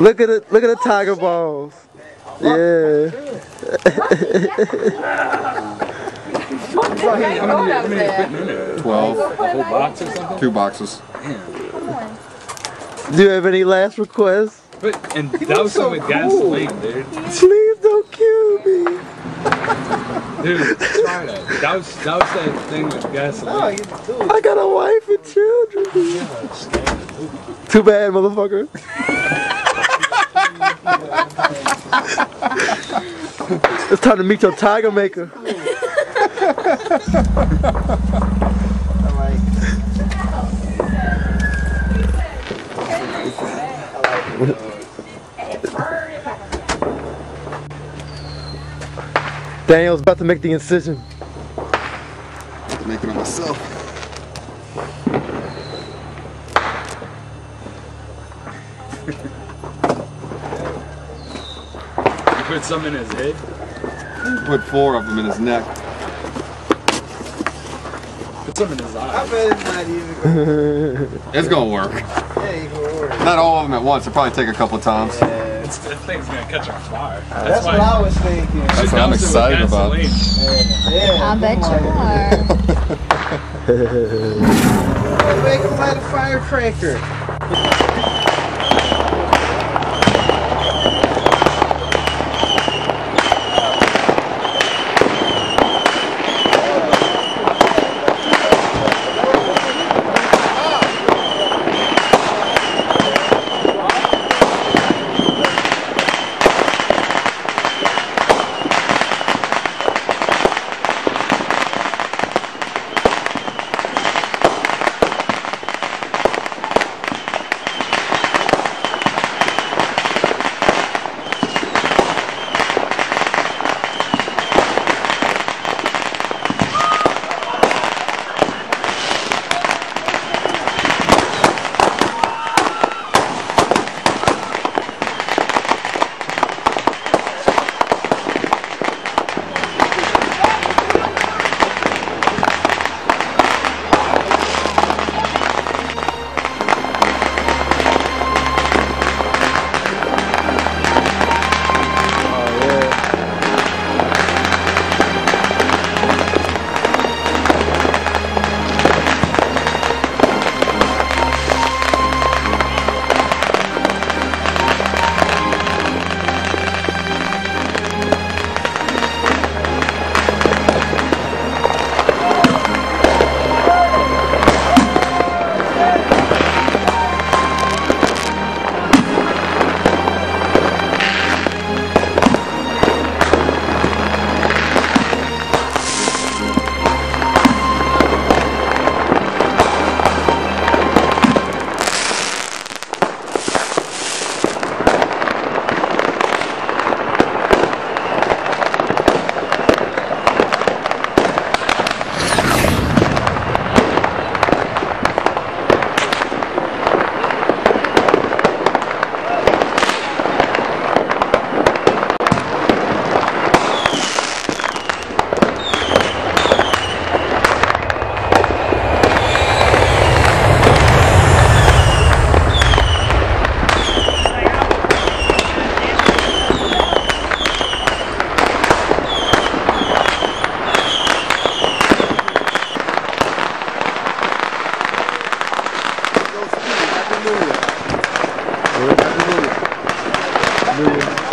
Look at it. Look at the tiger balls. Yeah. Twelve. A whole box or something? Two boxes. Do you have any last requests? But, and douse it with gasoline, dude. Please don't kill me. Dude, try that. Douse, douse that thing with gasoline. I got a wife and children. Too bad, motherfucker. it's time to meet your tiger maker. Daniel's about to make the incision. Making it myself. You put some in his head. Put four of them in his neck. Put some in his I eye. bet it's not even gonna, It's gonna work. yeah, you can order. Not all of them at once. It'll probably take a couple times. It's, that thing's gonna catch on fire. That's, That's what I was thinking. That's what I'm douse it with excited about. gasoline. Yeah. I bet you are. Make him light a firecracker. Happy